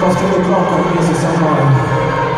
Costa do Copa, São Paulo.